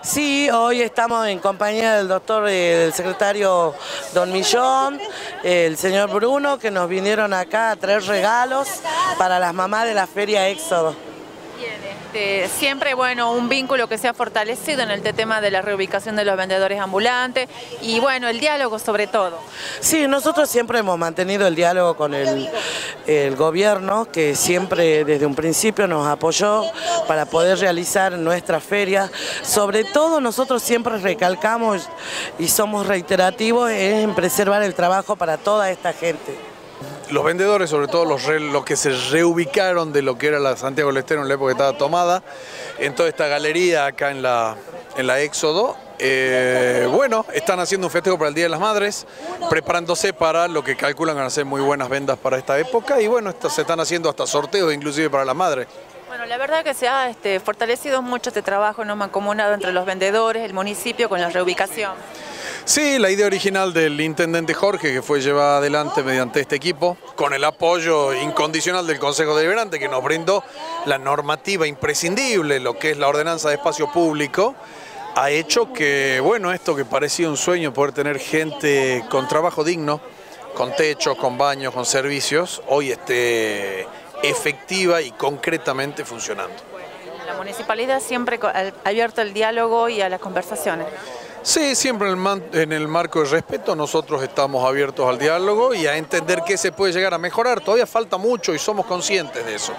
Sí, hoy estamos en compañía del doctor, eh, del secretario Don Millón, el señor Bruno, que nos vinieron acá a traer regalos para las mamás de la Feria Éxodo. Este, siempre, bueno, un vínculo que se ha fortalecido en el tema de la reubicación de los vendedores ambulantes y, bueno, el diálogo sobre todo. Sí, nosotros siempre hemos mantenido el diálogo con el, el gobierno, que siempre desde un principio nos apoyó para poder realizar nuestra feria. Sobre todo nosotros siempre recalcamos y somos reiterativos en preservar el trabajo para toda esta gente los vendedores, sobre todo los, los, que se reubicaron de lo que era la Santiago del Estero en la época que estaba tomada, en toda esta galería acá en la, en la Éxodo. Eh, bueno, están haciendo un festejo para el Día de las Madres, preparándose para lo que calculan van a ser muy buenas ventas para esta época y bueno, se están haciendo hasta sorteos inclusive para las madres. Bueno, la verdad que se ha este, fortalecido mucho este trabajo no mancomunado entre los vendedores, el municipio con la reubicación. Sí, la idea original del intendente Jorge, que fue llevada adelante mediante este equipo, con el apoyo incondicional del Consejo Deliberante, que nos brindó la normativa imprescindible, lo que es la ordenanza de espacio público, ha hecho que, bueno, esto que parecía un sueño, poder tener gente con trabajo digno, con techos, con baños, con servicios, hoy esté efectiva y concretamente funcionando. La municipalidad siempre ha abierto el diálogo y a las conversaciones. Sí, siempre en el, marco de respeto nosotros estamos abiertos al diálogo y a entender que se puede llegar a mejorar. Todavía falta mucho y somos conscientes de eso.